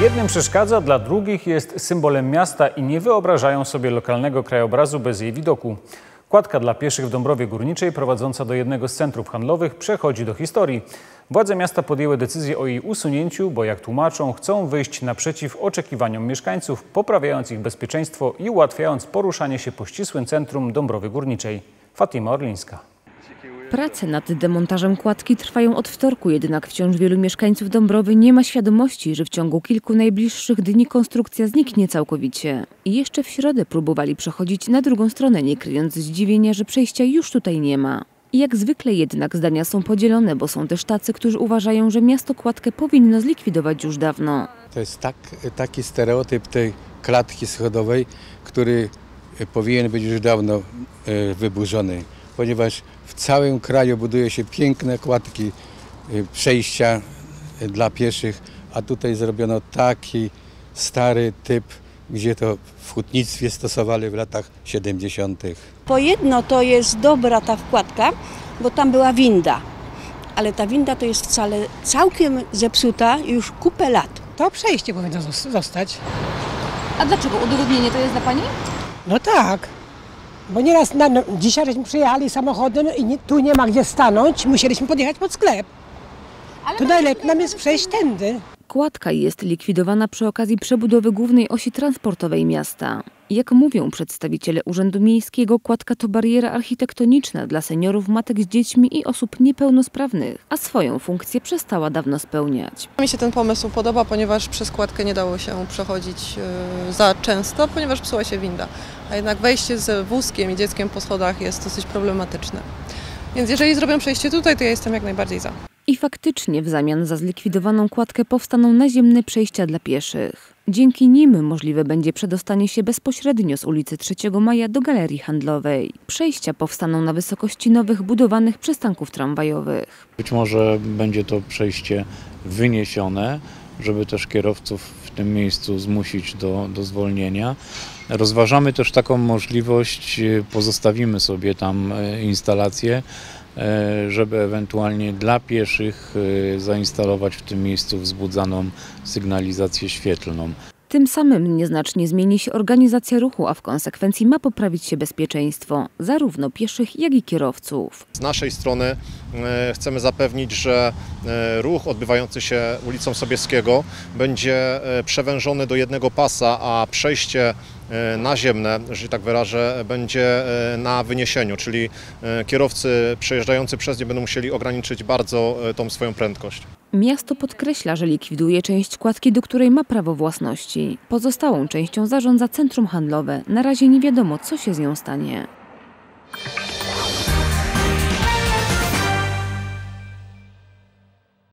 Jednym przeszkadza, dla drugich jest symbolem miasta i nie wyobrażają sobie lokalnego krajobrazu bez jej widoku. Kładka dla pieszych w Dąbrowie Górniczej prowadząca do jednego z centrów handlowych przechodzi do historii. Władze miasta podjęły decyzję o jej usunięciu, bo jak tłumaczą, chcą wyjść naprzeciw oczekiwaniom mieszkańców, poprawiając ich bezpieczeństwo i ułatwiając poruszanie się po ścisłym centrum Dąbrowy Górniczej. Fatima Orlińska. Prace nad demontażem kładki trwają od wtorku, jednak wciąż wielu mieszkańców Dąbrowy nie ma świadomości, że w ciągu kilku najbliższych dni konstrukcja zniknie całkowicie. I jeszcze w środę próbowali przechodzić na drugą stronę, nie kryjąc zdziwienia, że przejścia już tutaj nie ma. Jak zwykle jednak zdania są podzielone, bo są też tacy, którzy uważają, że miasto kładkę powinno zlikwidować już dawno. To jest tak, taki stereotyp tej klatki schodowej, który powinien być już dawno e, wyburzony, ponieważ w całym kraju buduje się piękne kładki, e, przejścia e, dla pieszych, a tutaj zrobiono taki stary typ, gdzie to w hutnictwie stosowali w latach 70. Po jedno to jest dobra ta wkładka, bo tam była winda, ale ta winda to jest wcale całkiem zepsuta już kupę lat. To przejście powinno zos- zostać. A dlaczego? Udogodnienie to jest dla Pani? No tak. Bo nieraz na, no, dzisiaj żeśmy przyjechali samochodem i nie, tu nie ma gdzie stanąć, musieliśmy podjechać pod sklep. To najlepiej nam jest przejść tędy. Kładka jest likwidowana przy okazji przebudowy głównej osi transportowej miasta. Jak mówią przedstawiciele Urzędu Miejskiego, kładka to bariera architektoniczna dla seniorów, matek z dziećmi i osób niepełnosprawnych, a swoją funkcję przestała dawno spełniać. Mi się ten pomysł podoba, ponieważ przez kładkę nie dało się przechodzić e, za często, ponieważ psuła się winda. A jednak wejście z wózkiem i dzieckiem po schodach jest dosyć problematyczne. Więc jeżeli zrobią przejście tutaj, to ja jestem jak najbardziej za. I faktycznie w zamian za zlikwidowaną kładkę powstaną naziemne przejścia dla pieszych. Dzięki nim możliwe będzie przedostanie się bezpośrednio z ulicy 3 Maja do galerii handlowej. Przejścia powstaną na wysokości nowych budowanych przystanków tramwajowych. Być może będzie to przejście wyniesione, żeby też kierowców w tym miejscu zmusić do, do zwolnienia. Rozważamy też taką możliwość, e, pozostawimy sobie tam e, instalację, e, żeby ewentualnie dla pieszych zainstalować w tym miejscu wzbudzaną sygnalizację świetlną. Tym samym nieznacznie zmieni się organizacja ruchu, a w konsekwencji ma poprawić się bezpieczeństwo zarówno pieszych, jak i kierowców. Z naszej strony e, chcemy zapewnić, że e, ruch odbywający się ulicą Sobieskiego będzie e, przewężony do jednego pasa, a przejście naziemne, że tak wyrażę, będzie na wyniesieniu, czyli kierowcy przejeżdżający przez nie będą musieli ograniczyć bardzo tą swoją prędkość. Miasto podkreśla, że likwiduje część kładki, do której ma prawo własności. Pozostałą częścią zarządza centrum handlowe. Na razie nie wiadomo, co się z nią stanie.